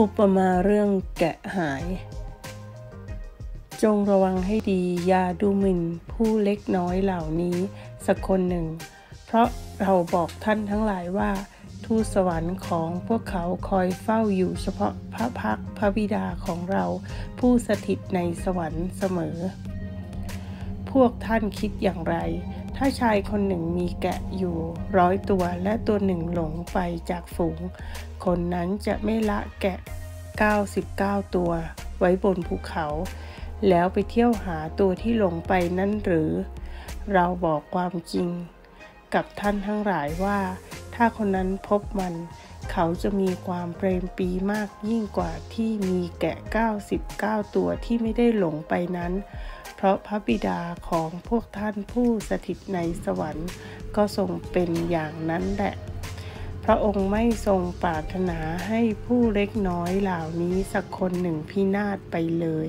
อุปมาเรื่องแกะหาย จงระวังให้ดีอย่าดูหมิ่นผู้เล็กน้อยเหล่านี้สักคนหนึ่ง เพราะเราบอกท่านทั้งหลายว่า ทูตสวรรค์ของพวกเขาคอยเฝ้าอยู่เฉพาะพระพักพระบิดาของเราผู้สถิตในสวรรค์เสมอ พวกท่านคิดอย่างไร ถ้าชายคนหนึ่งมีแกะอยู่ร้อยตัวและตัวหนึ่งหลงไปจากฝูง คนนั้นจะไม่ละแกะ 99 ตัว ไว้บนภูเขา แล้วไปเที่ยวหาตัวที่หลงไปนั่นหรือ เราบอกความจริง กับท่านทั้งหลายว่า ถ้าคนนั้นพบมัน เขาจะมีความเปรมปีมากยิ่งกว่าที่มีแกะ 99 ตัวที่ไม่ได้หลงไปนั้น เพราะพระบิดาของพวกท่านผู้สถิตในสวรรค์ ก็ทรงเป็นอย่างนั้นแหละ พระองค์ไม่ทรงปรารถนาให้ผู้เล็กน้อยเหล่านี้สักคนหนึ่งพินาศไปเลย